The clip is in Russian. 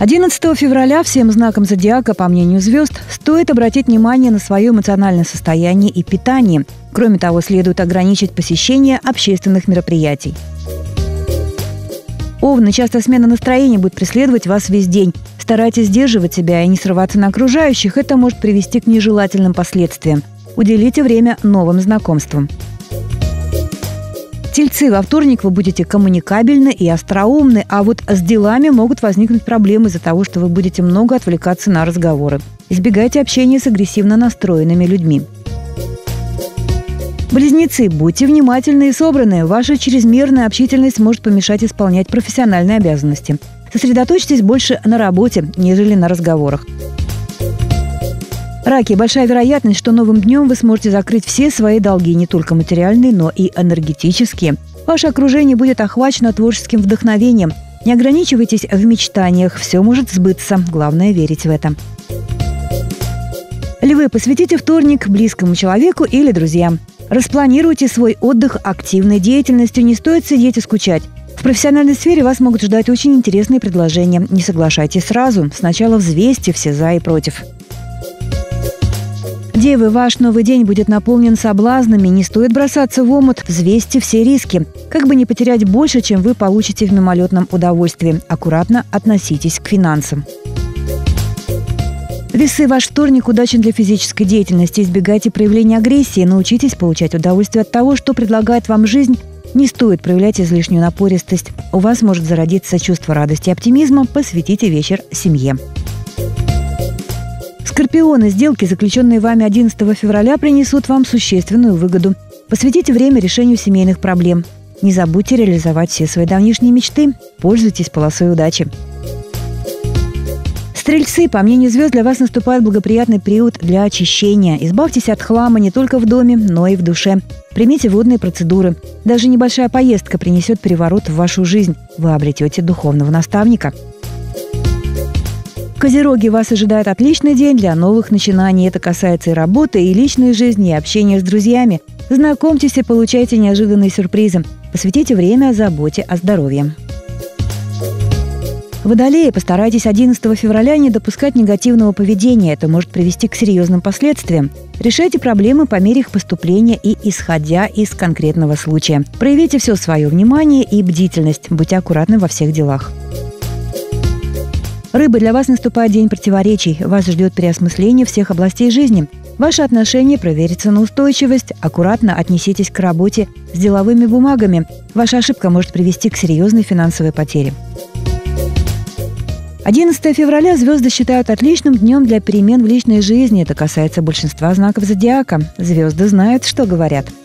11 февраля всем знаком зодиака, по мнению звезд, стоит обратить внимание на свое эмоциональное состояние и питание. Кроме того, следует ограничить посещение общественных мероприятий. Овны, часто смена настроения будет преследовать вас весь день. Старайтесь сдерживать себя и не срываться на окружающих. Это может привести к нежелательным последствиям. Уделите время новым знакомствам. Тельцы, во вторник вы будете коммуникабельны и остроумны, а вот с делами могут возникнуть проблемы из-за того, что вы будете много отвлекаться на разговоры. Избегайте общения с агрессивно настроенными людьми. Близнецы, будьте внимательны и собраны. Ваша чрезмерная общительность может помешать исполнять профессиональные обязанности. Сосредоточьтесь больше на работе, нежели на разговорах. Раки, большая вероятность, что новым днем вы сможете закрыть все свои долги, не только материальные, но и энергетические. Ваше окружение будет охвачено творческим вдохновением. Не ограничивайтесь в мечтаниях, все может сбыться, главное верить в это. Львы, посвятите вторник близкому человеку или друзьям. Распланируйте свой отдых активной деятельностью, не стоит сидеть и скучать. В профессиональной сфере вас могут ждать очень интересные предложения. Не соглашайтесь сразу. Сначала взвесьте все за и против. Девы, ваш новый день будет наполнен соблазнами, не стоит бросаться в омут, взвесьте все риски. Как бы не потерять больше, чем вы получите в мимолетном удовольствии. Аккуратно относитесь к финансам. Весы, ваш вторник удачен для физической деятельности. Избегайте проявления агрессии, научитесь получать удовольствие от того, что предлагает вам жизнь. Не стоит проявлять излишнюю напористость. У вас может зародиться чувство радости и оптимизма. Посвятите вечер семье. Скорпионы, сделки, заключенные вами 11 февраля, принесут вам существенную выгоду. Посвятите время решению семейных проблем. Не забудьте реализовать все свои давнишние мечты. Пользуйтесь полосой удачи. Стрельцы, по мнению звезд, для вас наступает благоприятный период для очищения. Избавьтесь от хлама не только в доме, но и в душе. Примите водные процедуры. Даже небольшая поездка принесет переворот в вашу жизнь. Вы обретете духовного наставника. Козероги, вас ожидает отличный день для новых начинаний. Это касается и работы, и личной жизни, и общения с друзьями. Знакомьтесь и получайте неожиданные сюрпризы. Посвятите время заботе о здоровье. Водолеи, постарайтесь 11 февраля не допускать негативного поведения. Это может привести к серьезным последствиям. Решайте проблемы по мере их поступления и исходя из конкретного случая. Проявите все свое внимание и бдительность. Будьте аккуратны во всех делах. Рыбы, для вас наступает день противоречий. Вас ждет переосмысление всех областей жизни. Ваши отношения проверятся на устойчивость. Аккуратно отнеситесь к работе с деловыми бумагами. Ваша ошибка может привести к серьезной финансовой потере. 11 февраля звезды считают отличным днем для перемен в личной жизни. Это касается большинства знаков зодиака. Звезды знают, что говорят –